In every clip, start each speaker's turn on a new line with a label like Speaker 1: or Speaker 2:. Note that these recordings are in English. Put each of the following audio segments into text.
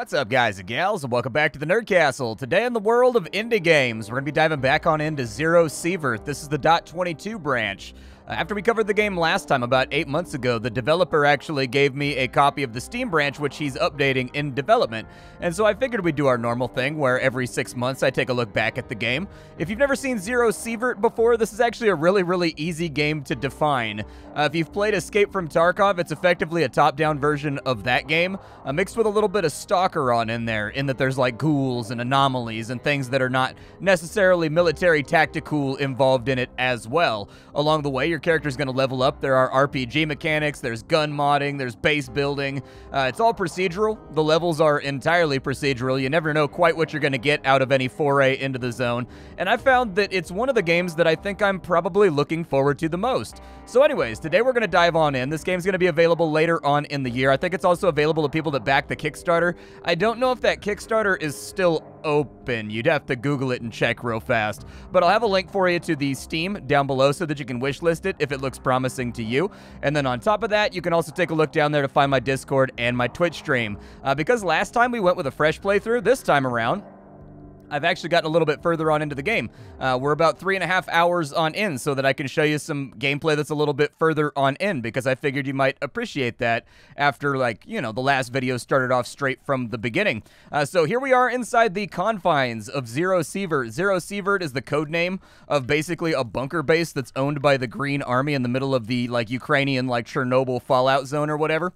Speaker 1: What's up, guys and gals, and welcome back to the Nerd Castle. Today in the world of indie games, we're going to be diving back on into Zero Sievert. This is the Dot 22 branch. After we covered the game last time, about eight months ago, the developer actually gave me a copy of the Steam branch, which he's updating in development. And so I figured we'd do our normal thing, where every six months I take a look back at the game. If you've never seen Zero Sievert before, this is actually a really, really easy game to define. Uh, if you've played Escape from Tarkov, it's effectively a top-down version of that game, uh, mixed with a little bit of Stalker on in there, in that there's like ghouls and anomalies and things that are not necessarily military tactical involved in it as well. Along the way, you're your character's going to level up. There are RPG mechanics, there's gun modding, there's base building. Uh, it's all procedural. The levels are entirely procedural. You never know quite what you're going to get out of any foray into the zone. And I found that it's one of the games that I think I'm probably looking forward to the most. So anyways, today we're going to dive on in. This game's going to be available later on in the year. I think it's also available to people that back the Kickstarter. I don't know if that Kickstarter is still open. You'd have to Google it and check real fast. But I'll have a link for you to the Steam down below so that you can wishlist it if it looks promising to you. And then on top of that, you can also take a look down there to find my Discord and my Twitch stream. Uh, because last time we went with a fresh playthrough, this time around, I've actually gotten a little bit further on into the game. Uh, we're about three and a half hours on in so that I can show you some gameplay that's a little bit further on in because I figured you might appreciate that after, like, you know, the last video started off straight from the beginning. Uh, so here we are inside the confines of Zero Sievert. Zero Sievert is the code name of basically a bunker base that's owned by the Green Army in the middle of the, like, Ukrainian, like, Chernobyl fallout zone or whatever.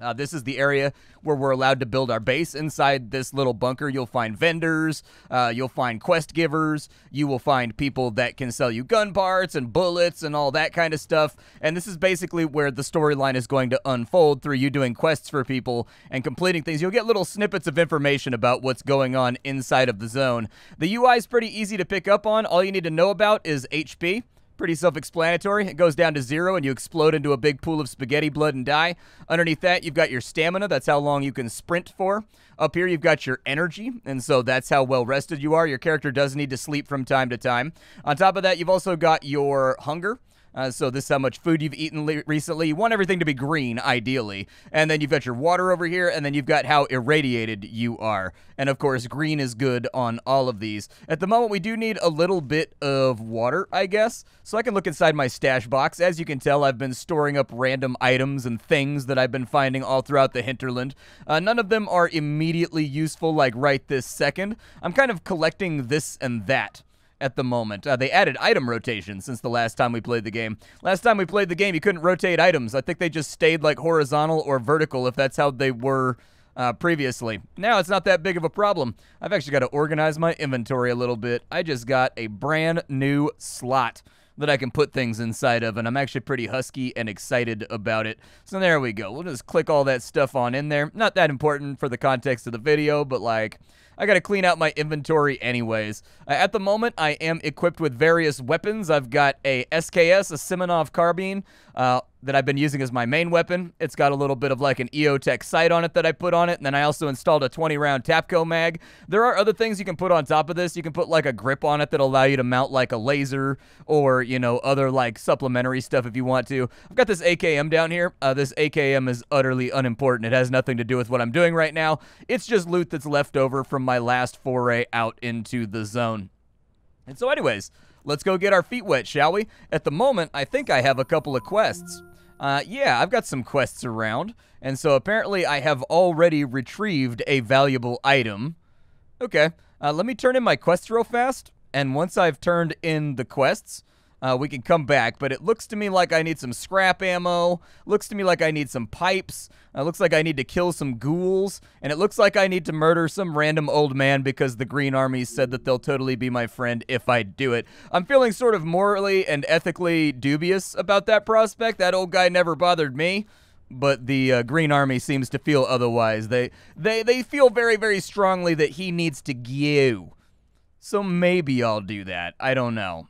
Speaker 1: Uh, this is the area where we're allowed to build our base. Inside this little bunker, you'll find vendors, uh, you'll find quest givers, you will find people that can sell you gun parts and bullets and all that kind of stuff. And this is basically where the storyline is going to unfold through you doing quests for people and completing things. You'll get little snippets of information about what's going on inside of the zone. The UI is pretty easy to pick up on. All you need to know about is HP. Pretty self-explanatory. It goes down to zero and you explode into a big pool of spaghetti blood and die. Underneath that, you've got your stamina. That's how long you can sprint for. Up here, you've got your energy, and so that's how well rested you are. Your character does need to sleep from time to time. On top of that, you've also got your hunger. Uh, so this is how much food you've eaten recently. You want everything to be green, ideally. And then you've got your water over here, and then you've got how irradiated you are. And of course, green is good on all of these. At the moment, we do need a little bit of water, I guess. So I can look inside my stash box. As you can tell, I've been storing up random items and things that I've been finding all throughout the hinterland. Uh, none of them are immediately useful, like right this second. I'm kind of collecting this and that at the moment. Uh, they added item rotation since the last time we played the game. Last time we played the game, you couldn't rotate items. I think they just stayed like horizontal or vertical if that's how they were uh, previously. Now it's not that big of a problem. I've actually got to organize my inventory a little bit. I just got a brand new slot that I can put things inside of, and I'm actually pretty husky and excited about it. So there we go. We'll just click all that stuff on in there. Not that important for the context of the video, but like I gotta clean out my inventory anyways. Uh, at the moment, I am equipped with various weapons. I've got a SKS, a Simonov carbine, uh, that I've been using as my main weapon. It's got a little bit of like an EOTech sight on it that I put on it, and then I also installed a 20 round Tapco mag. There are other things you can put on top of this. You can put like a grip on it that'll allow you to mount like a laser or, you know, other like supplementary stuff if you want to. I've got this AKM down here. Uh, this AKM is utterly unimportant. It has nothing to do with what I'm doing right now. It's just loot that's left over from my last foray out into the zone. And so anyways, let's go get our feet wet, shall we? At the moment, I think I have a couple of quests. Uh, yeah, I've got some quests around, and so apparently I have already retrieved a valuable item. Okay, uh, let me turn in my quests real fast, and once I've turned in the quests, uh, we can come back. But it looks to me like I need some scrap ammo. Looks to me like I need some pipes. Uh, looks like I need to kill some ghouls. And it looks like I need to murder some random old man because the Green Army said that they'll totally be my friend if I do it. I'm feeling sort of morally and ethically dubious about that prospect. That old guy never bothered me but the uh, Green Army seems to feel otherwise. They they they feel very very strongly that he needs to go. So maybe I'll do that. I don't know.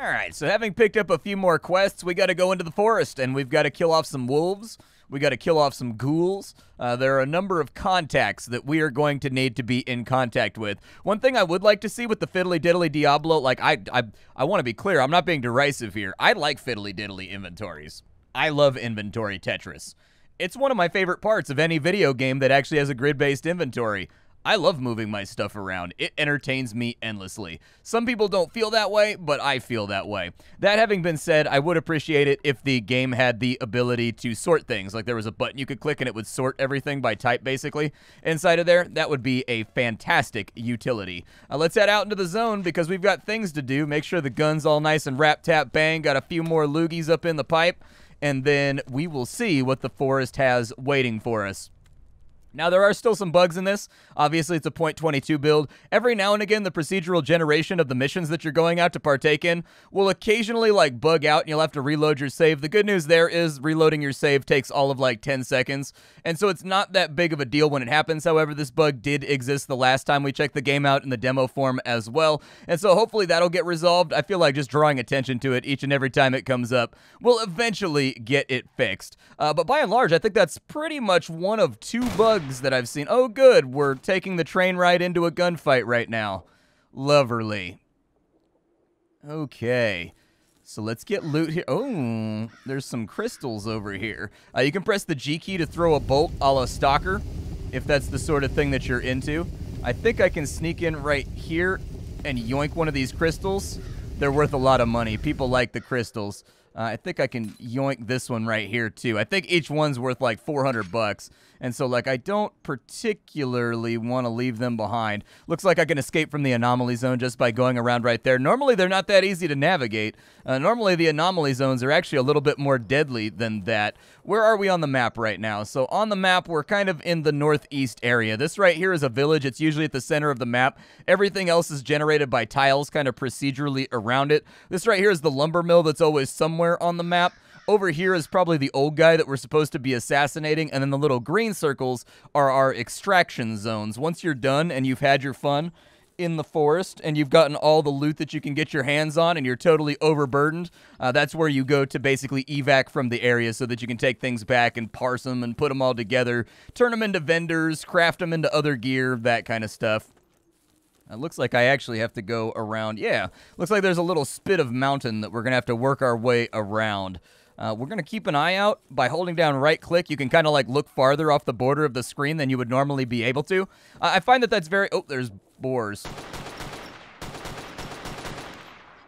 Speaker 1: Alright, so having picked up a few more quests, we gotta go into the forest, and we've gotta kill off some wolves. We gotta kill off some ghouls. Uh, there are a number of contacts that we are going to need to be in contact with. One thing I would like to see with the Fiddly Diddly Diablo, like, I, I, I want to be clear, I'm not being derisive here. I like Fiddly Diddly inventories. I love inventory Tetris. It's one of my favorite parts of any video game that actually has a grid-based inventory. I love moving my stuff around. It entertains me endlessly. Some people don't feel that way, but I feel that way. That having been said, I would appreciate it if the game had the ability to sort things. Like there was a button you could click and it would sort everything by type, basically, inside of there. That would be a fantastic utility. Uh, let's head out into the zone because we've got things to do. Make sure the gun's all nice and rap, tap, bang. Got a few more loogies up in the pipe. And then we will see what the forest has waiting for us. Now, there are still some bugs in this. Obviously, it's a .22 build. Every now and again, the procedural generation of the missions that you're going out to partake in will occasionally, like, bug out, and you'll have to reload your save. The good news there is reloading your save takes all of, like, 10 seconds, and so it's not that big of a deal when it happens. However, this bug did exist the last time we checked the game out in the demo form as well, and so hopefully that'll get resolved. I feel like just drawing attention to it each and every time it comes up will eventually get it fixed. Uh, but by and large, I think that's pretty much one of two bugs that I've seen. Oh, good. We're taking the train ride into a gunfight right now. Loverly. Okay. So let's get loot here. Oh, there's some crystals over here. Uh, you can press the G key to throw a bolt a la Stalker, if that's the sort of thing that you're into. I think I can sneak in right here and yoink one of these crystals. They're worth a lot of money. People like the crystals. Uh, I think I can yoink this one right here, too. I think each one's worth like 400 bucks. And so, like, I don't particularly want to leave them behind. Looks like I can escape from the anomaly zone just by going around right there. Normally, they're not that easy to navigate. Uh, normally, the anomaly zones are actually a little bit more deadly than that. Where are we on the map right now? So, on the map, we're kind of in the northeast area. This right here is a village. It's usually at the center of the map. Everything else is generated by tiles kind of procedurally around it. This right here is the lumber mill that's always somewhere on the map. Over here is probably the old guy that we're supposed to be assassinating, and then the little green circles are our extraction zones. Once you're done and you've had your fun in the forest and you've gotten all the loot that you can get your hands on and you're totally overburdened, uh, that's where you go to basically evac from the area so that you can take things back and parse them and put them all together, turn them into vendors, craft them into other gear, that kind of stuff. It looks like I actually have to go around. Yeah, looks like there's a little spit of mountain that we're going to have to work our way around. Uh, we're going to keep an eye out by holding down right click. You can kind of like look farther off the border of the screen than you would normally be able to. Uh, I find that that's very... Oh, there's boars.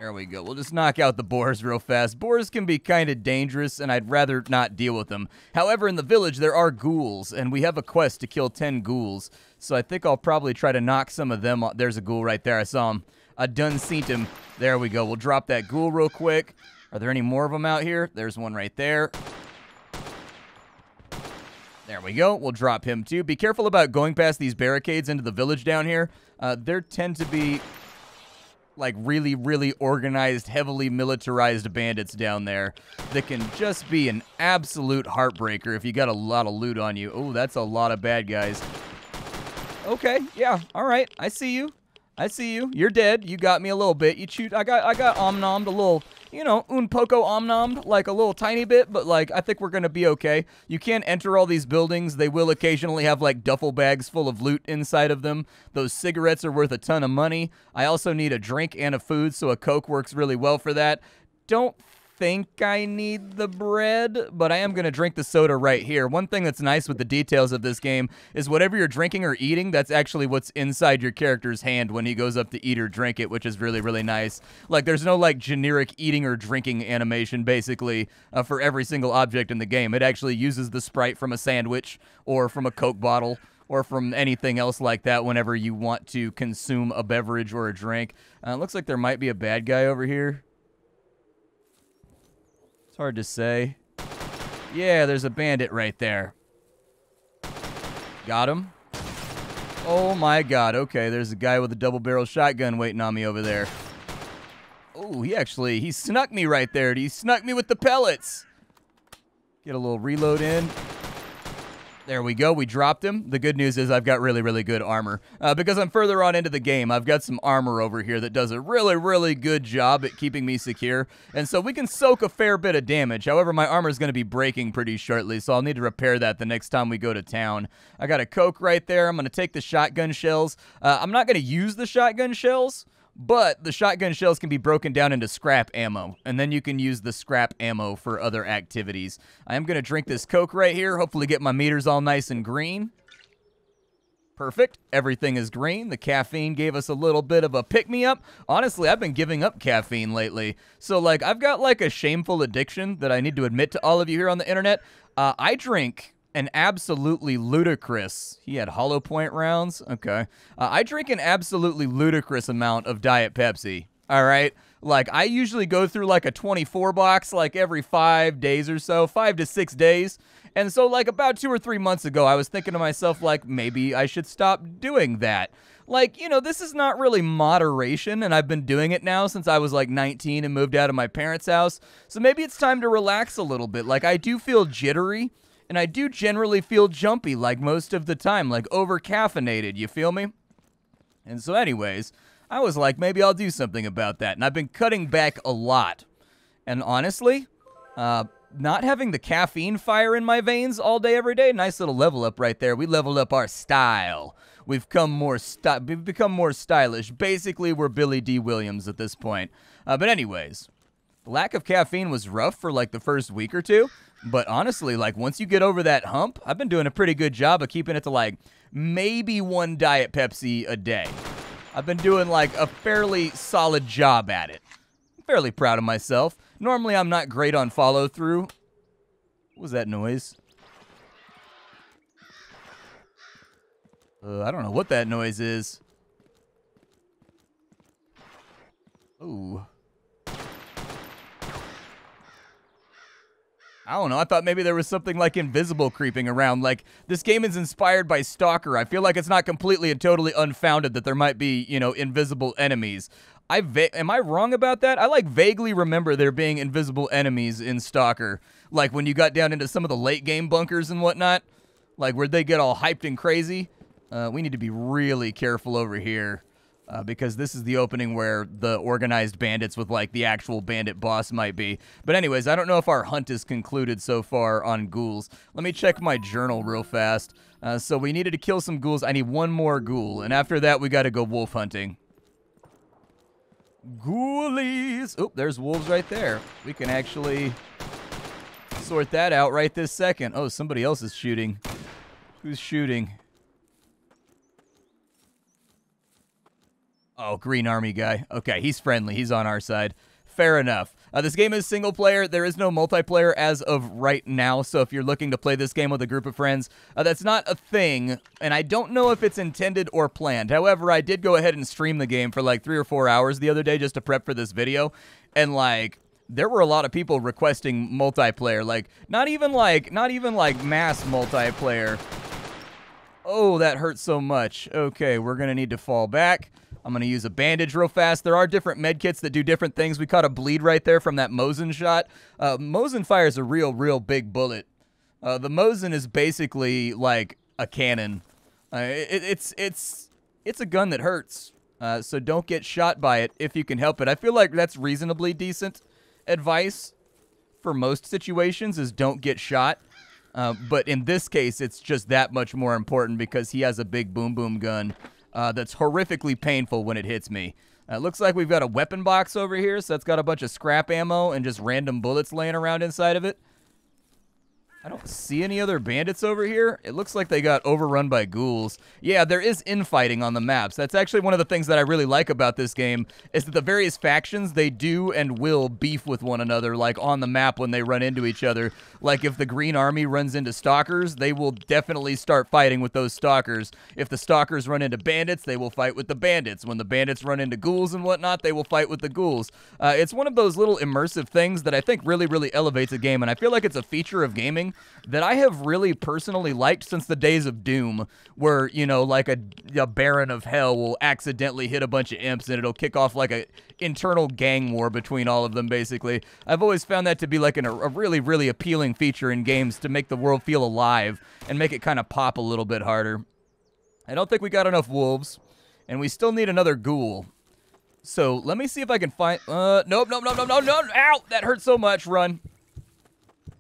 Speaker 1: There we go. We'll just knock out the boars real fast. Boars can be kind of dangerous, and I'd rather not deal with them. However, in the village, there are ghouls, and we have a quest to kill 10 ghouls. So I think I'll probably try to knock some of them off. There's a ghoul right there. I saw him. I done seen him. There we go. We'll drop that ghoul real quick. Are there any more of them out here? There's one right there. There we go. We'll drop him too. Be careful about going past these barricades into the village down here. Uh, there tend to be like really, really organized, heavily militarized bandits down there that can just be an absolute heartbreaker if you got a lot of loot on you. Oh, that's a lot of bad guys. Okay, yeah, all right. I see you. I see you. You're dead. You got me a little bit. You chewed. I got I got omnommed a little you know, un poco omnommed, like a little tiny bit, but like I think we're gonna be okay. You can't enter all these buildings. They will occasionally have like duffel bags full of loot inside of them. Those cigarettes are worth a ton of money. I also need a drink and a food, so a Coke works really well for that. Don't think I need the bread, but I am going to drink the soda right here. One thing that's nice with the details of this game is whatever you're drinking or eating, that's actually what's inside your character's hand when he goes up to eat or drink it, which is really, really nice. Like, there's no, like, generic eating or drinking animation, basically, uh, for every single object in the game. It actually uses the sprite from a sandwich or from a Coke bottle or from anything else like that whenever you want to consume a beverage or a drink. Uh, looks like there might be a bad guy over here. Hard to say. Yeah, there's a bandit right there. Got him. Oh my god, okay, there's a guy with a double-barrel shotgun waiting on me over there. Oh, he actually, he snuck me right there. He snuck me with the pellets. Get a little reload in. There we go. We dropped him. The good news is I've got really, really good armor. Uh, because I'm further on into the game, I've got some armor over here that does a really, really good job at keeping me secure. And so we can soak a fair bit of damage. However, my armor is going to be breaking pretty shortly, so I'll need to repair that the next time we go to town. I got a Coke right there. I'm going to take the shotgun shells. Uh, I'm not going to use the shotgun shells but the shotgun shells can be broken down into scrap ammo, and then you can use the scrap ammo for other activities. I am going to drink this Coke right here, hopefully get my meters all nice and green. Perfect. Everything is green. The caffeine gave us a little bit of a pick me up. Honestly, I've been giving up caffeine lately. So, like, I've got like a shameful addiction that I need to admit to all of you here on the internet. Uh, I drink an absolutely ludicrous. He had hollow point rounds. Okay. Uh, I drink an absolutely ludicrous amount of Diet Pepsi. All right. Like, I usually go through like a 24 box like every five days or so, five to six days. And so, like, about two or three months ago, I was thinking to myself, like, maybe I should stop doing that. Like, you know, this is not really moderation, and I've been doing it now since I was like 19 and moved out of my parents' house. So maybe it's time to relax a little bit. Like, I do feel jittery, and I do generally feel jumpy, like most of the time, like over caffeinated, you feel me? And so, anyways, I was like, maybe I'll do something about that. And I've been cutting back a lot. And honestly, uh, not having the caffeine fire in my veins all day, every day, nice little level up right there. We leveled up our style. We've come more sti- we've become more stylish. Basically, we're Billy Dee Williams at this point. Uh, but anyways, the lack of caffeine was rough for like the first week or two. But honestly, like once you get over that hump, I've been doing a pretty good job of keeping it to like maybe one Diet Pepsi a day. I've been doing like a fairly solid job at it. I'm fairly proud of myself. Normally, I'm not great on follow through. What was that noise? Uh, I don't know what that noise is. Ooh. I don't know. I thought maybe there was something like invisible creeping around. Like this game is inspired by Stalker. I feel like it's not completely and totally unfounded that there might be, you know, invisible enemies. I va- am I wrong about that? I like vaguely remember there being invisible enemies in Stalker, like when you got down into some of the late game bunkers and whatnot, like where they get all hyped and crazy. Uh, we need to be really careful over here. Uh, because this is the opening where the organized bandits with like the actual bandit boss might be. But anyways, I don't know if our hunt is concluded so far on ghouls. Let me check my journal real fast. Uh, so we needed to kill some ghouls. I need one more ghoul, and after that we got to go wolf hunting. Ghoulies! Oh, there's wolves right there. We can actually sort that out right this second. Oh, somebody else is shooting. Who's shooting? Oh, Green Army guy. Okay, he's friendly. He's on our side. Fair enough. Uh, this game is single player. There is no multiplayer as of right now. So if you're looking to play this game with a group of friends, uh, that's not a thing. And I don't know if it's intended or planned. However, I did go ahead and stream the game for like three or four hours the other day just to prep for this video. And like, there were a lot of people requesting multiplayer. Like, not even like, not even like mass multiplayer. Oh, that hurts so much. Okay, we're going to need to fall back. I'm going to use a bandage real fast. There are different med kits that do different things. We caught a bleed right there from that Mosin shot. Uh, Mosin fires a real, real big bullet. Uh, the Mosin is basically like a cannon. Uh, it, it's it's it's a gun that hurts. Uh, so don't get shot by it if you can help it. I feel like that's reasonably decent advice for most situations is don't get shot. Uh, but in this case, it's just that much more important because he has a big boom boom gun uh, that's horrifically painful when it hits me. Uh, it looks like we've got a weapon box over here, so that's got a bunch of scrap ammo and just random bullets laying around inside of it. I don't see any other bandits over here. It looks like they got overrun by ghouls. Yeah, there is infighting on the maps. That's actually one of the things that I really like about this game is that the various factions, they do and will beef with one another, like on the map when they run into each other. Like if the Green Army runs into Stalkers, they will definitely start fighting with those Stalkers. If the Stalkers run into bandits, they will fight with the bandits. When the bandits run into ghouls and whatnot, they will fight with the ghouls. Uh, it's one of those little immersive things that I think really, really elevates a game, and I feel like it's a feature of gaming that I have really personally liked since the days of Doom, where, you know, like a, a Baron of Hell will accidentally hit a bunch of imps and it'll kick off like a internal gang war between all of them, basically. I've always found that to be like an, a really, really appealing feature in games to make the world feel alive and make it kind of pop a little bit harder. I don't think we got enough wolves, and we still need another ghoul. So let me see if I can find. Uh, nope, nope, nope, nope, nope, nope. Ow! That hurt so much. Run.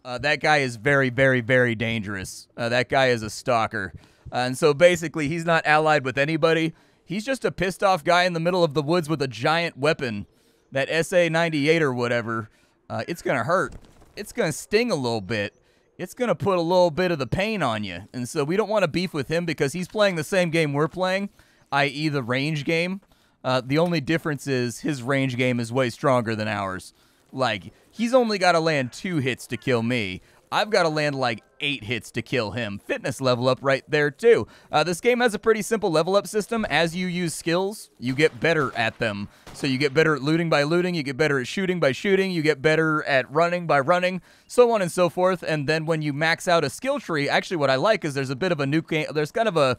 Speaker 1: Uh, that guy is very, very, very dangerous. Uh, that guy is a stalker. Uh, and so basically, he's not allied with anybody. He's just a pissed off guy in the middle of the woods with a giant weapon, that SA 98 or whatever. Uh, it's going to hurt. It's going to sting a little bit. It's going to put a little bit of the pain on you. And so we don't want to beef with him because he's playing the same game we're playing, i.e., the range game. Uh, the only difference is his range game is way stronger than ours. Like, he's only got to land two hits to kill me. I've got to land like eight hits to kill him. Fitness level up right there, too. Uh, this game has a pretty simple level up system. As you use skills, you get better at them. So you get better at looting by looting, you get better at shooting by shooting, you get better at running by running, so on and so forth. And then when you max out a skill tree, actually, what I like is there's a bit of a new game, there's kind of a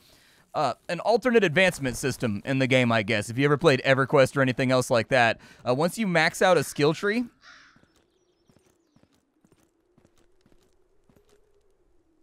Speaker 1: uh, an alternate advancement system in the game, I guess. If you ever played EverQuest or anything else like that, uh, once you max out a skill tree,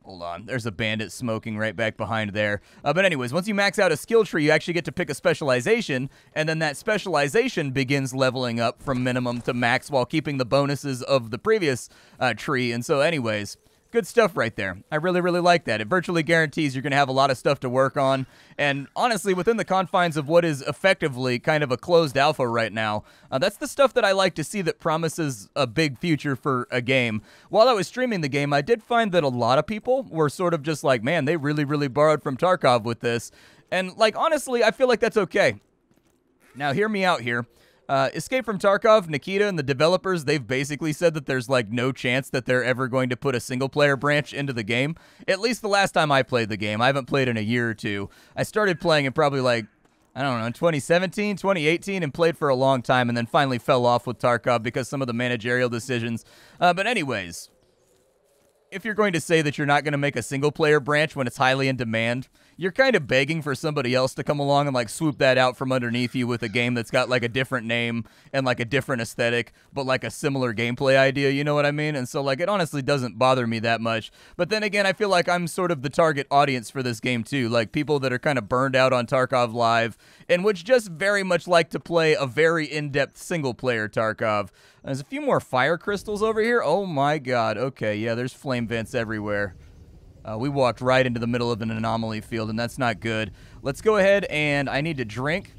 Speaker 1: Hold on. There's a bandit smoking right back behind there. Uh, but anyways, once you max out a skill tree, you actually get to pick a specialization, and then that specialization begins leveling up from minimum to max while keeping the bonuses of the previous uh, tree. And so anyways, Good stuff right there. I really, really like that. It virtually guarantees you're going to have a lot of stuff to work on. And honestly, within the confines of what is effectively kind of a closed alpha right now, uh, that's the stuff that I like to see that promises a big future for a game. While I was streaming the game, I did find that a lot of people were sort of just like, man, they really, really borrowed from Tarkov with this. And, like, honestly, I feel like that's okay. Now, hear me out here. Uh, Escape from Tarkov, Nikita, and the developers, they've basically said that there's like no chance that they're ever going to put a single player branch into the game. At least the last time I played the game. I haven't played in a year or two. I started playing it probably like, I don't know, in 2017, 2018, and played for a long time and then finally fell off with Tarkov because some of the managerial decisions. Uh, but, anyways, if you're going to say that you're not going to make a single player branch when it's highly in demand, you're kind of begging for somebody else to come along and like swoop that out from underneath you with a game that's got like a different name and like a different aesthetic, but like a similar gameplay idea, you know what I mean? And so like it honestly doesn't bother me that much. But then again, I feel like I'm sort of the target audience for this game too, like people that are kind of burned out on Tarkov Live and which just very much like to play a very in-depth single player Tarkov. There's a few more fire crystals over here. Oh my god. Okay, yeah, there's flame vents everywhere. Uh, we walked right into the middle of an anomaly field, and that's not good. Let's go ahead and I need to drink,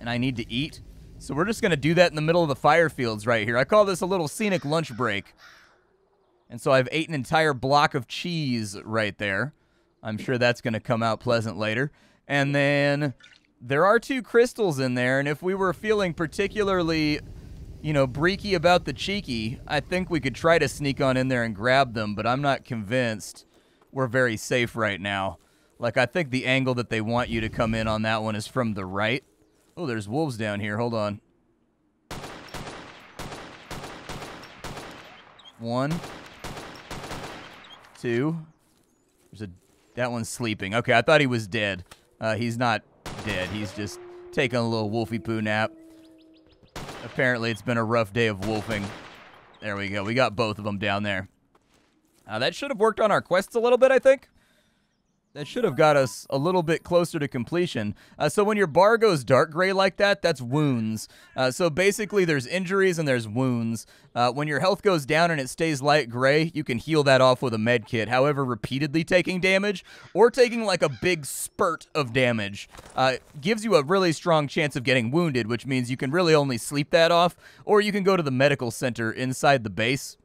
Speaker 1: and I need to eat. So we're just going to do that in the middle of the fire fields right here. I call this a little scenic lunch break. And so I've ate an entire block of cheese right there. I'm sure that's going to come out pleasant later. And then there are two crystals in there, and if we were feeling particularly you know, breaky about the cheeky, I think we could try to sneak on in there and grab them, but I'm not convinced we're very safe right now. Like, I think the angle that they want you to come in on that one is from the right. Oh, there's wolves down here. Hold on. One. Two. There's a... That one's sleeping. Okay, I thought he was dead. Uh, he's not dead. He's just taking a little wolfy poo nap. Apparently, it's been a rough day of wolfing. There we go. We got both of them down there. Uh, that should have worked on our quests a little bit, I think. That should have got us a little bit closer to completion. Uh, so when your bar goes dark gray like that, that's wounds. Uh, so basically there's injuries and there's wounds. Uh, when your health goes down and it stays light gray, you can heal that off with a med kit. However, repeatedly taking damage or taking like a big spurt of damage uh, gives you a really strong chance of getting wounded, which means you can really only sleep that off, or you can go to the medical center inside the base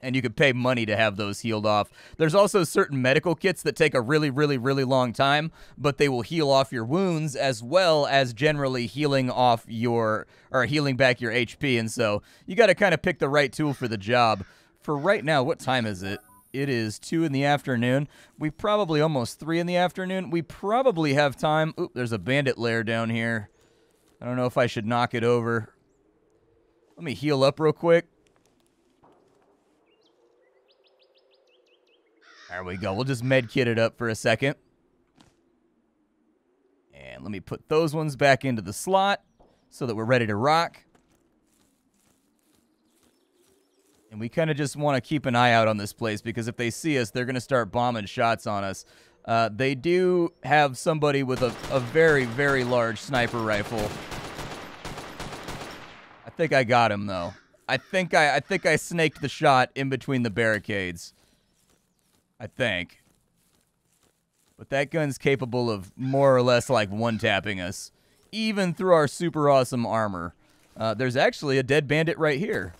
Speaker 1: and you could pay money to have those healed off. There's also certain medical kits that take a really, really, really long time, but they will heal off your wounds as well as generally healing off your, or healing back your HP. And so you got to kind of pick the right tool for the job. For right now, what time is it? It is 2 in the afternoon. We probably almost 3 in the afternoon. We probably have time. Oop, there's a bandit lair down here. I don't know if I should knock it over. Let me heal up real quick. There we go. We'll just med kit it up for a second. And let me put those ones back into the slot so that we're ready to rock. And we kind of just want to keep an eye out on this place because if they see us, they're going to start bombing shots on us. Uh, they do have somebody with a, a very, very large sniper rifle. I think I got him, though. I think I, I think I snaked the shot in between the barricades. I think. But that gun's capable of more or less like one-tapping us, even through our super awesome armor. Uh, there's actually a dead bandit right here.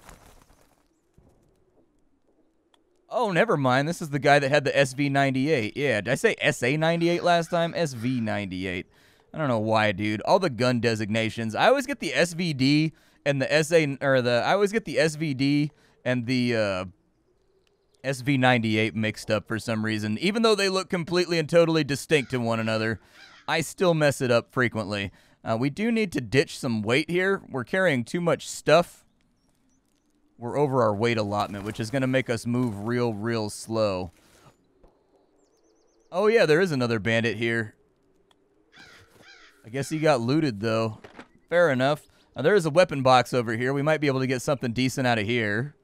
Speaker 1: Oh, never mind. This is the guy that had the SV98. Yeah, did I say SA98 last time? SV98. I don't know why, dude. All the gun designations. I always get the SVD and the SA or the I always get the SVD and the uh, SV98 mixed up for some reason. Even though they look completely and totally distinct to one another, I still mess it up frequently. Uh, we do need to ditch some weight here. We're carrying too much stuff we're over our weight allotment, which is going to make us move real, real slow. Oh, yeah, there is another bandit here. I guess he got looted, though. Fair enough. Now, there is a weapon box over here. We might be able to get something decent out of here.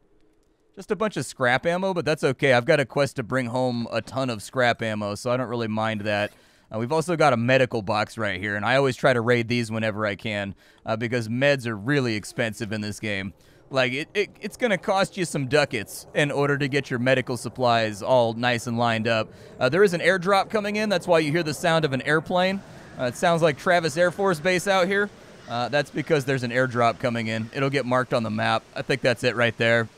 Speaker 1: Just a bunch of scrap ammo, but that's okay. I've got a quest to bring home a ton of scrap ammo, so I don't really mind that. Uh, we've also got a medical box right here, and I always try to raid these whenever I can uh, because meds are really expensive in this game. Like, it, it it's going to cost you some ducats in order to get your medical supplies all nice and lined up. Uh, there is an airdrop coming in. That's why you hear the sound of an airplane. Uh, it sounds like Travis Air Force Base out here. Uh, that's because there's an airdrop coming in. It'll get marked on the map. I think that's it right there.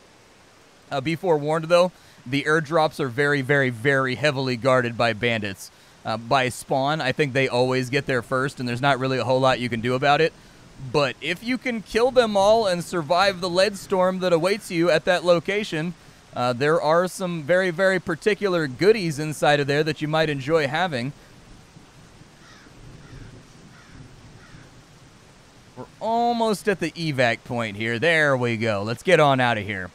Speaker 1: Uh, be forewarned, though, the airdrops are very, very, very heavily guarded by bandits. Uh, by spawn, I think they always get there first, and there's not really a whole lot you can do about it. But if you can kill them all and survive the lead storm that awaits you at that location, uh, there are some very, very particular goodies inside of there that you might enjoy having. We're almost at the evac point here. There we go. Let's get on out of here.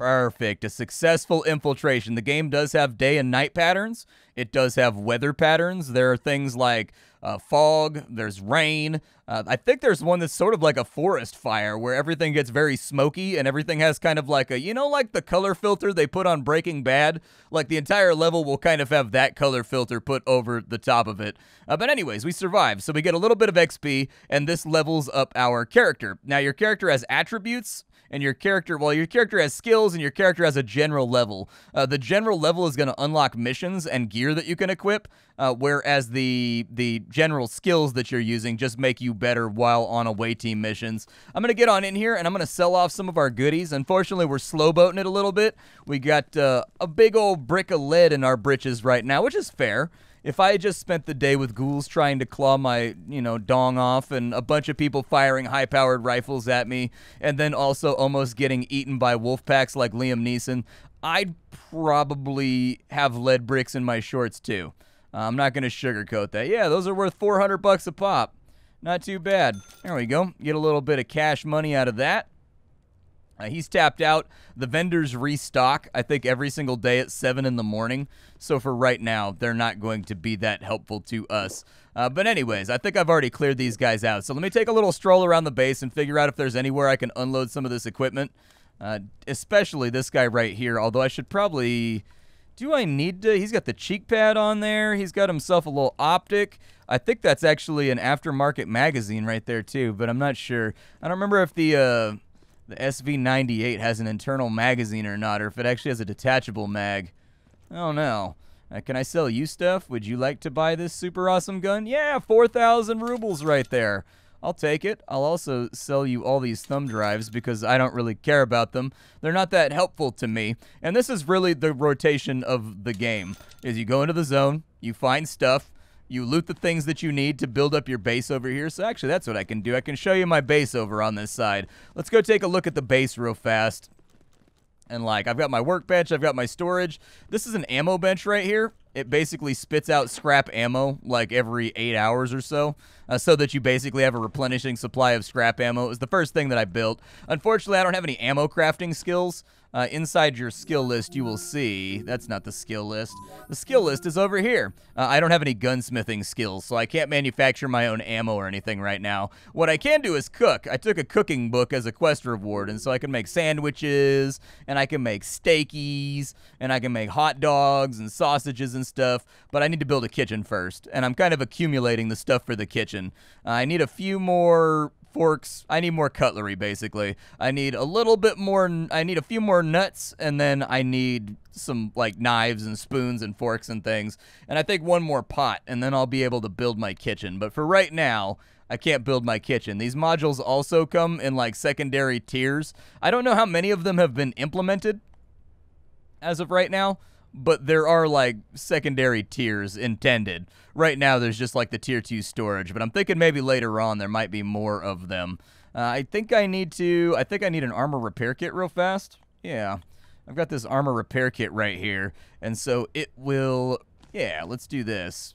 Speaker 1: Perfect. A successful infiltration. The game does have day and night patterns. It does have weather patterns. There are things like uh, fog, there's rain. Uh, I think there's one that's sort of like a forest fire where everything gets very smoky and everything has kind of like a, you know, like the color filter they put on Breaking Bad? Like the entire level will kind of have that color filter put over the top of it. Uh, but, anyways, we survive. So we get a little bit of XP and this levels up our character. Now, your character has attributes and your character, well, your character has skills and your character has a general level. Uh, the general level is going to unlock missions and gear that you can equip, uh, whereas the the general skills that you're using just make you better while on away team missions. I'm going to get on in here and I'm going to sell off some of our goodies. Unfortunately, we're slow boating it a little bit. We got uh, a big old brick of lead in our britches right now, which is fair if I had just spent the day with ghouls trying to claw my, you know, dong off and a bunch of people firing high powered rifles at me and then also almost getting eaten by wolf packs like Liam Neeson, I'd probably have lead bricks in my shorts too. Uh, I'm not going to sugarcoat that. Yeah, those are worth 400 bucks a pop. Not too bad. There we go. Get a little bit of cash money out of that. He's tapped out. The vendors restock, I think, every single day at 7 in the morning. So for right now, they're not going to be that helpful to us. Uh, but anyways, I think I've already cleared these guys out. So let me take a little stroll around the base and figure out if there's anywhere I can unload some of this equipment. Uh, especially this guy right here, although I should probably... Do I need to? He's got the cheek pad on there. He's got himself a little optic. I think that's actually an aftermarket magazine right there too, but I'm not sure. I don't remember if the... Uh, the SV98 has an internal magazine or not, or if it actually has a detachable mag. I don't know. Uh, can I sell you stuff? Would you like to buy this super awesome gun? Yeah, 4,000 rubles right there. I'll take it. I'll also sell you all these thumb drives because I don't really care about them. They're not that helpful to me. And this is really the rotation of the game. Is you go into the zone, you find stuff, you loot the things that you need to build up your base over here. So actually, that's what I can do. I can show you my base over on this side. Let's go take a look at the base real fast. And like, I've got my workbench, I've got my storage. This is an ammo bench right here. It basically spits out scrap ammo like every eight hours or so, uh, so that you basically have a replenishing supply of scrap ammo. It was the first thing that I built. Unfortunately, I don't have any ammo crafting skills, uh, inside your skill list, you will see that's not the skill list. The skill list is over here. Uh, I don't have any gunsmithing skills, so I can't manufacture my own ammo or anything right now. What I can do is cook. I took a cooking book as a quest reward, and so I can make sandwiches, and I can make steakies, and I can make hot dogs and sausages and stuff, but I need to build a kitchen first, and I'm kind of accumulating the stuff for the kitchen. Uh, I need a few more forks. I need more cutlery, basically. I need a little bit more. I need a few more nuts, and then I need some like knives and spoons and forks and things. And I think one more pot, and then I'll be able to build my kitchen. But for right now, I can't build my kitchen. These modules also come in like secondary tiers. I don't know how many of them have been implemented as of right now, but there are like secondary tiers intended. Right now, there's just like the tier 2 storage, but I'm thinking maybe later on there might be more of them. Uh, I think I need to, I think I need an armor repair kit real fast. Yeah, I've got this armor repair kit right here, and so it will, yeah, let's do this.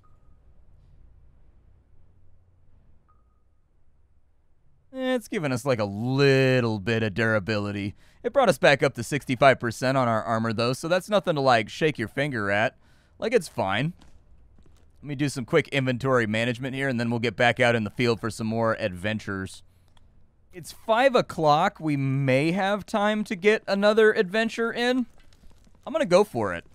Speaker 1: Eh, it's giving us like a little bit of durability. It brought us back up to 65% on our armor, though, so that's nothing to, like, shake your finger at. Like, it's fine. Let me do some quick inventory management here, and then we'll get back out in the field for some more adventures. It's 5 o'clock. We may have time to get another adventure in. I'm going to go for it.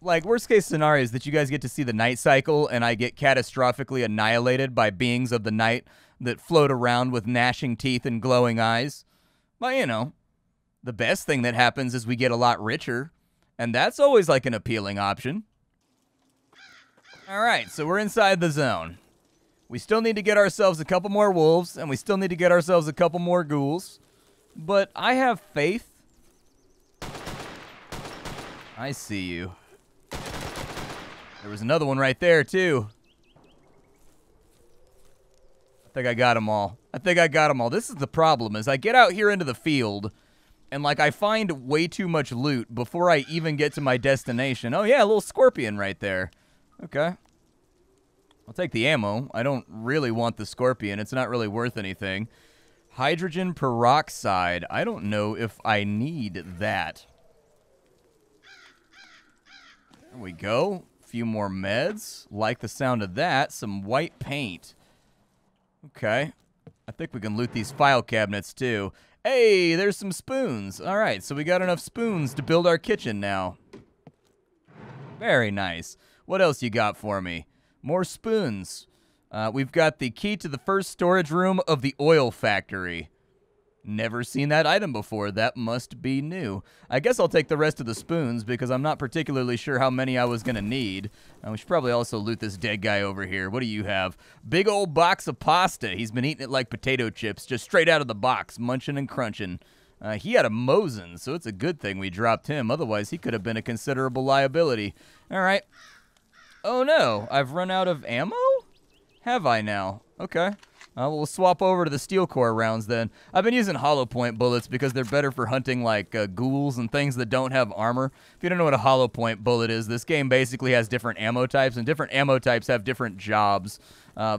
Speaker 1: Like, worst case scenario is that you guys get to see the night cycle, and I get catastrophically annihilated by beings of the night that float around with gnashing teeth and glowing eyes. But, you know, the best thing that happens is we get a lot richer, and that's always like an appealing option. All right, so we're inside the zone. We still need to get ourselves a couple more wolves, and we still need to get ourselves a couple more ghouls. But I have faith. I see you. There was another one right there, too I think I got them all. I think I got them all. This is the problem, is I get out here into the field, and, like, I find way too much loot before I even get to my destination. Oh, yeah, a little scorpion right there. Okay. I'll take the ammo. I don't really want the scorpion. It's not really worth anything. Hydrogen peroxide. I don't know if I need that. There we go. A few more meds. Like the sound of that. Some white paint. Okay. I think we can loot these file cabinets too. Hey, there's some spoons. All right, so we got enough spoons to build our kitchen now. Very nice. What else you got for me? More spoons. Uh, we've got the key to the first storage room of the oil factory. Never seen that item before. That must be new. I guess I'll take the rest of the spoons because I'm not particularly sure how many I was going to need. Uh, we should probably also loot this dead guy over here. What do you have? Big old box of pasta. He's been eating it like potato chips, just straight out of the box, munching and crunching. Uh, he had a Mosin, so it's a good thing we dropped him. Otherwise, he could have been a considerable liability. All right. Oh, no. I've run out of ammo? Have I now? Okay. Uh, we'll swap over to the steel core rounds then. I've been using hollow point bullets because they're better for hunting like uh, ghouls and things that don't have armor. If you don't know what a hollow point bullet is, this game basically has different ammo types, and different ammo types have different jobs. Uh,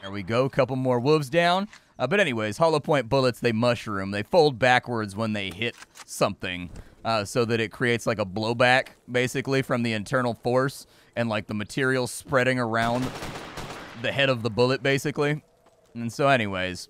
Speaker 1: there we go, couple more wolves down. Uh, but anyways, hollow point bullets, they mushroom. They fold backwards when they hit something uh, so that it creates like a blowback, basically, from the internal force and like the material spreading around the head of the bullet, basically. And so, anyways,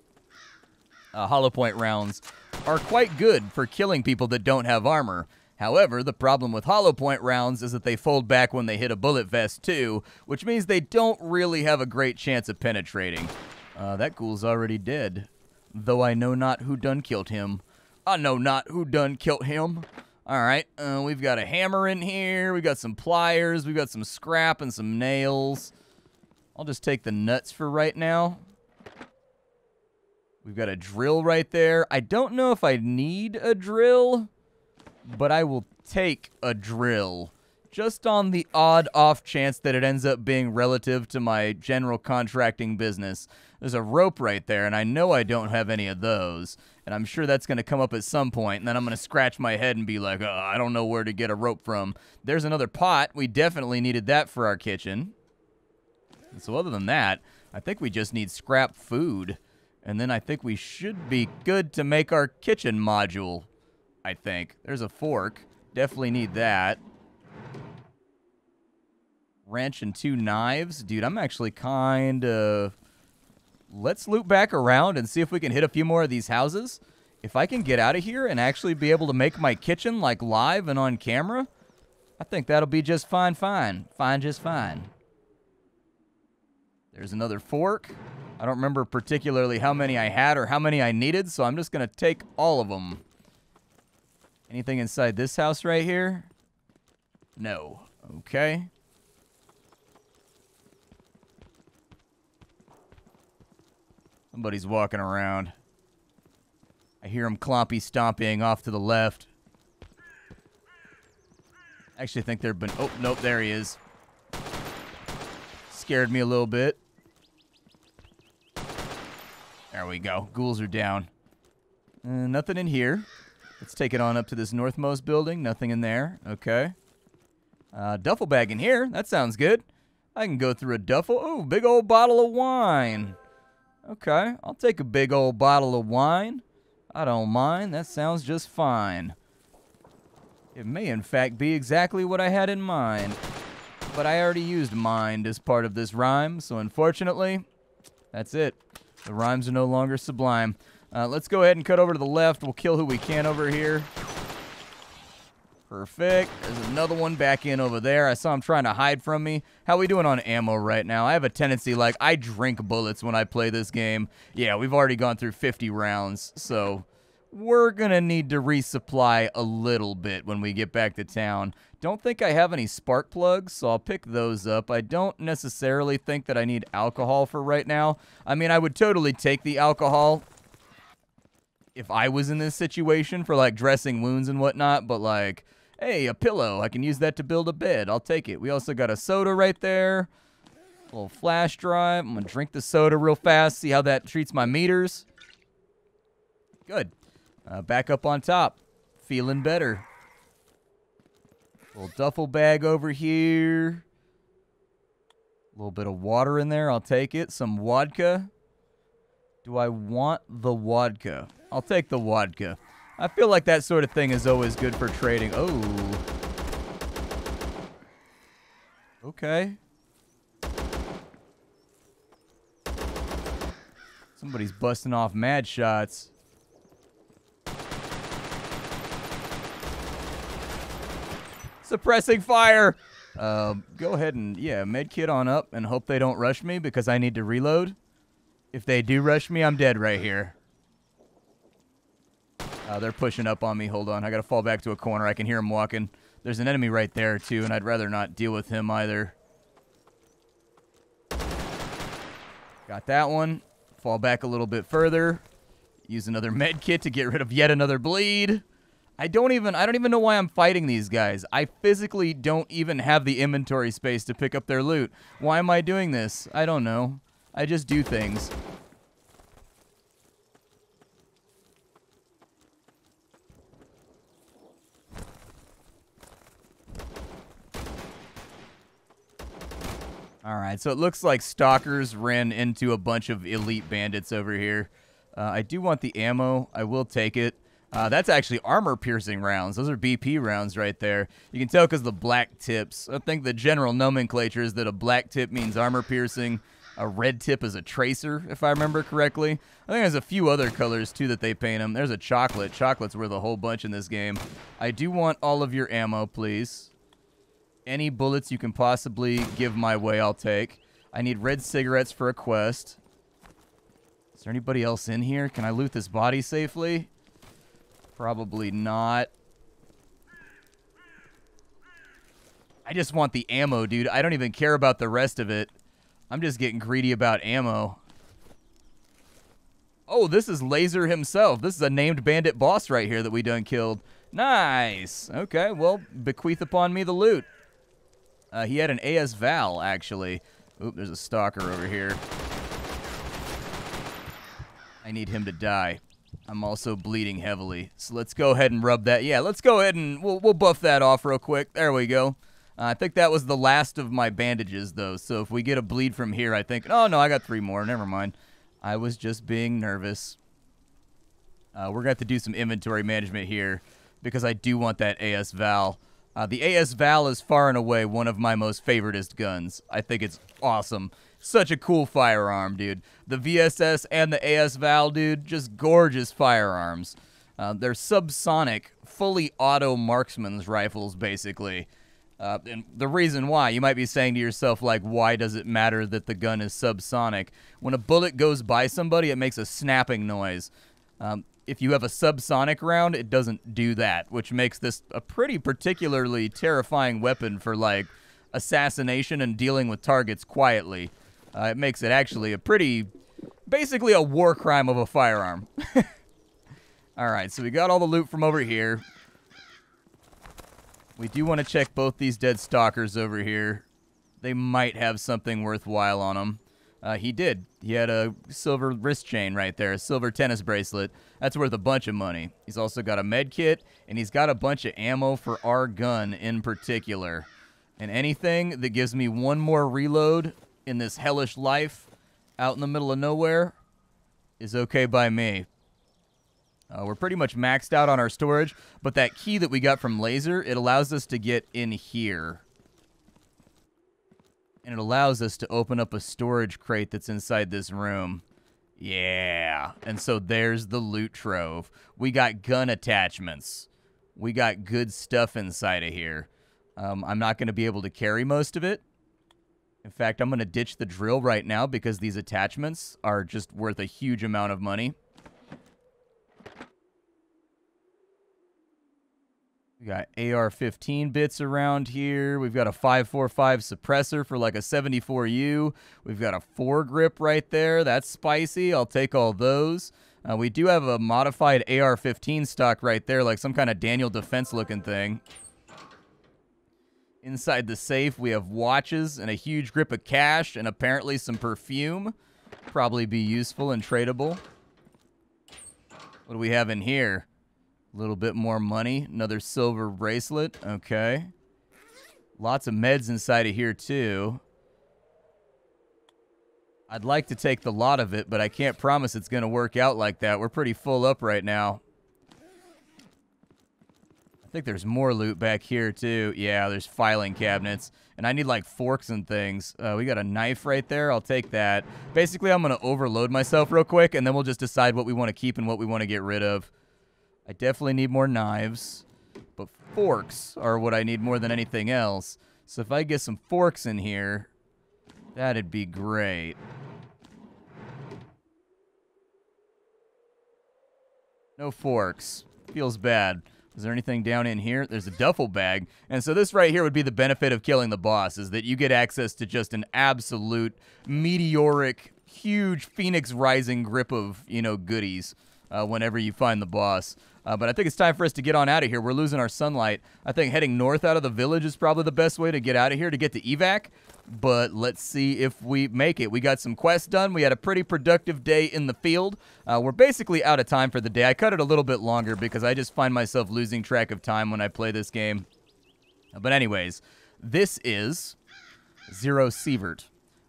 Speaker 1: uh, hollow point rounds are quite good for killing people that don't have armor. However, the problem with hollow point rounds is that they fold back when they hit a bullet vest too, which means they don't really have a great chance of penetrating. Uh, that ghoul's already dead, though I know not who done killed him. I know not who done killed him. All right, uh, we've got a hammer in here. We've got some pliers. We've got some scrap and some nails. I'll just take the nuts for right now. We've got a drill right there. I don't know if I need a drill, but I will take a drill. Just on the odd off chance that it ends up being relative to my general contracting business. There's a rope right there, and I know I don't have any of those. And I'm sure that's going to come up at some point, and then I'm going to scratch my head and be like, oh, I don't know where to get a rope from. There's another pot. We definitely needed that for our kitchen. So other than that, I think we just need scrap food. And then I think we should be good to make our kitchen module, I think. There's a fork. Definitely need that. Wrench and two knives. Dude, I'm actually kind of... Let's loop back around and see if we can hit a few more of these houses. If I can get out of here and actually be able to make my kitchen, like, live and on camera, I think that'll be just fine, fine. Fine, just fine. There's another fork. I don't remember particularly how many I had or how many I needed, so I'm just going to take all of them. Anything inside this house right here? No. Okay. Somebody's walking around. I hear him clompy stomping off to the left. Actually, I think they've been... Oh, nope, there he is. Scared me a little bit. There we go. Ghouls are down. Uh, nothing in here. Let's take it on up to this northmost building. Nothing in there. Okay. Uh, duffel bag in here. That sounds good. I can go through a duffel. Oh, big old bottle of wine. Okay. I'll take a big old bottle of wine. I don't mind. That sounds just fine. It may, in fact, be exactly what I had in mind. But I already used mind as part of this rhyme, so unfortunately, that's it. The rhymes are no longer sublime. Uh, let's go ahead and cut over to the left. We'll kill who we can over here. Perfect. There's another one back in over there. I saw him trying to hide from me. How we doing on ammo right now? I have a tendency, like, I drink bullets when I play this game. Yeah, we've already gone through 50 rounds, so we're to need to resupply a little bit when we get back to town. Don't think I have any spark plugs, so I'll pick those up. I don't necessarily think that I need alcohol for right now. I mean, I would totally take the alcohol if I was in this situation for, like, dressing wounds and whatnot, but, like, hey, a pillow. I can use that to build a bed. I'll take it. We also got a soda right there. A little flash drive. I'm to drink the soda real fast, see how that treats my meters. Good. Uh, back up on top. Feeling better. Little duffel bag over here. A little bit of water in there. I'll take it. Some vodka. Do I want the vodka? I'll take the vodka. I feel like that sort of thing is always good for trading. Oh. Okay. Somebody's busting off mad shots. Suppressing fire. Um, go ahead and, yeah, med kit on up and hope they don't rush me because I need to reload. If they do rush me, I'm dead right here. Uh, they're pushing up on me. Hold on. I got to fall back to a corner. I can hear them walking. There's an enemy right there, too, and I'd rather not deal with him either. Got that one. Fall back a little bit further. Use another med kit to get rid of yet another bleed. I don't even I don't even know why I'm fighting these guys. I physically don't even have the inventory space to pick up their loot. Why am I doing this? I don't know. I just do things. All right, so it looks like stalkers ran into a bunch of elite bandits over here. Uh, I do want the ammo. I will take it. Uh, that's actually armor-piercing rounds. Those are BP rounds right there. You can tell because the black tips. I think the general nomenclature is that a black tip means armor-piercing. A red tip is a tracer, if I remember correctly. I think there's a few other colors, too, that they paint them. There's a chocolate. Chocolate's worth a whole bunch in this game. I do want all of your ammo, please. Any bullets you can possibly give my way, I'll take. I need red cigarettes for a quest. Is there anybody else in here? Can I loot this body safely? Probably not. I just want the ammo, dude. I don't even care about the rest of it. I'm just getting greedy about ammo. Oh, this is Laser himself. This is a named bandit boss right here that we done killed. Nice. Okay, well, bequeath upon me the loot. Uh, he had an AS Val, actually. Oop, there's a stalker over here. I need him to die. I'm also bleeding heavily. So let's go ahead and rub that. Yeah, let's go ahead and we'll, we'll buff that off real quick. There we go. Uh, I think that was the last of my bandages, though. So if we get a bleed from here, I think... Oh, no, I got three more. Never mind. I was just being nervous. Uh, we're going to have to do some inventory management here because I do want that AS Val. Uh, the AS Val is far and away one of my most favoritist guns. I think it's awesome. Such a cool firearm, dude. The VSS and the AS Val, dude, just gorgeous firearms. Uh, they're subsonic, fully auto marksman's rifles, basically. Uh, and the reason why, you might be saying to yourself, like, why does it matter that the gun is subsonic? When a bullet goes by somebody, it makes a snapping noise. Um, if you have a subsonic round, it doesn't do that, which makes this a pretty particularly terrifying weapon for, like, assassination and dealing with targets quietly. Uh, it makes it actually a pretty, basically a war crime of a firearm. all right, so we got all the loot from over here. We do want to check both these dead stalkers over here. They might have something worthwhile on them. Uh, he did. He had a silver wrist chain right there, a silver tennis bracelet. That's worth a bunch of money. He's also got a med kit, and he's got a bunch of ammo for our gun in particular. And anything that gives me one more reload in this hellish life out in the middle of nowhere is okay by me. Uh, we're pretty much maxed out on our storage, but that key that we got from Laser, it allows us to get in here. And it allows us to open up a storage crate that's inside this room. Yeah. And so there's the loot trove. We got gun attachments. We got good stuff inside of here. Um, I'm not going to be able to carry most of it. In fact, I'm going to ditch the drill right now because these attachments are just worth a huge amount of money. We got AR-15 bits around here. We've got a 545 suppressor for like a 74U. We've got a foregrip right there. That's spicy. I'll take all those. Uh, we do have a modified AR-15 stock right there, like some kind of Daniel Defense looking thing. Inside the safe, we have watches and a huge grip of cash and apparently some perfume. Probably be useful and tradable. What do we have in here? A little bit more money. Another silver bracelet. Okay. Lots of meds inside of here, too. I'd like to take the lot of it, but I can't promise it's going to work out like that. We're pretty full up right now think there's more loot back here, too. Yeah, there's filing cabinets. And I need, like, forks and things. Uh, we got a knife right there. I'll take that. Basically, I'm going to overload myself real quick, and then we'll just decide what we want to keep and what we want to get rid of. I definitely need more knives. But forks are what I need more than anything else. So if I get some forks in here, that'd be great. No forks. Feels bad. Is there anything down in here? There's a duffel bag. And so this right here would be the benefit of killing the boss, is that you get access to just an absolute meteoric, huge phoenix rising grip of, you know, goodies uh, whenever you find the boss. Uh, but I think it's time for us to get on out of here. We're losing our sunlight. I think heading north out of the village is probably the best way to get out of here to get to evac but let's see if we make it. We got some quests done. We had a pretty productive day in the field. Uh, we're basically out of time for the day. I cut it a little bit longer because I just find myself losing track of time when I play this game. But anyways, this is Zero Sievert.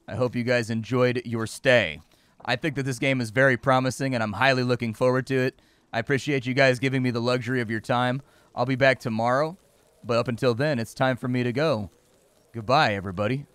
Speaker 1: I hope you guys enjoyed your stay. I think that this game is very promising, and I'm highly looking forward to it. I appreciate you guys giving me the luxury of your time. I'll be back tomorrow, but up until then, it's time for me to go. Goodbye, everybody.